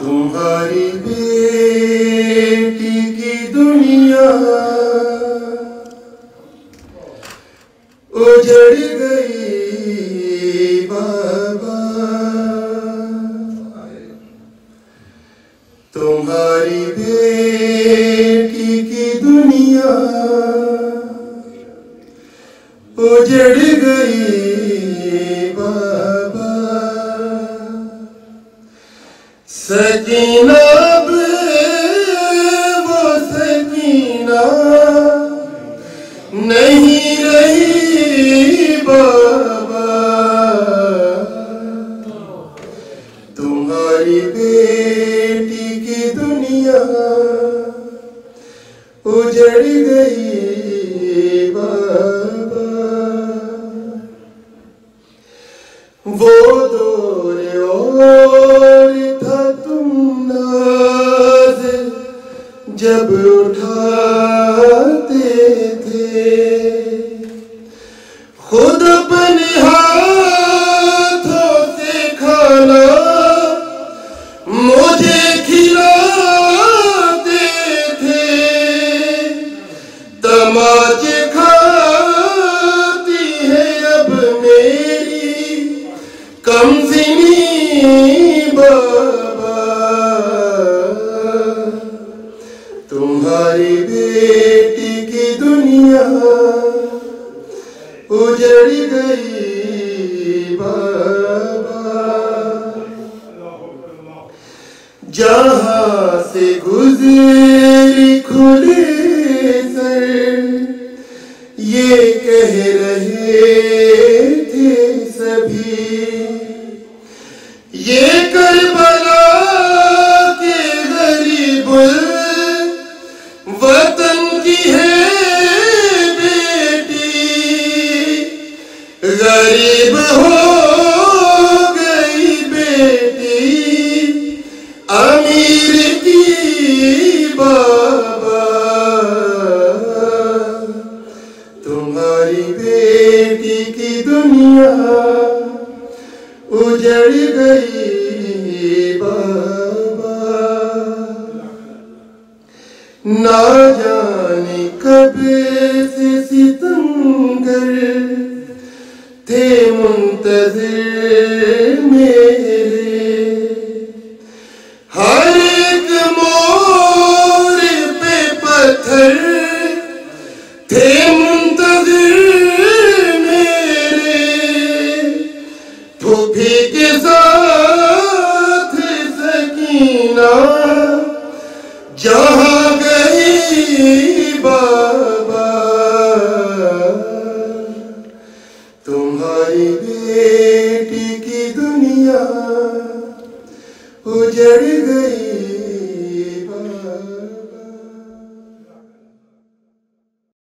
تمہاری بیٹی کی دنیا اجڑ گئی بابا۔ تمہاری بیٹی کی دنیا اجڑ گئی سکینہ اب وہ سکینہ نہیں رہی بابا تمہاری بیٹی کی دنیا اجڑ گئی بابا وہ خود اپنے ہاتھوں سے کھانا مجھے کھلاتے تھے۔ تماچے کھاتی ہے اب میری کم سنی بابا۔ تمہاری بیٹی اجڑ گئی بابا جہاں سے گزری کھلے سر یہ کہہ رہے تھے سبھی۔ یہ غریب ہو گئی بیٹی امیر کی بابا تمہاری بیٹی کی دنیا اجڑ گئی۔ تھے منتظر میرے پھوپھی کے ساتھ سکینہ۔ جہاں گئی بابا، تمہاری بیٹی کی دنیا اجڑ گئی۔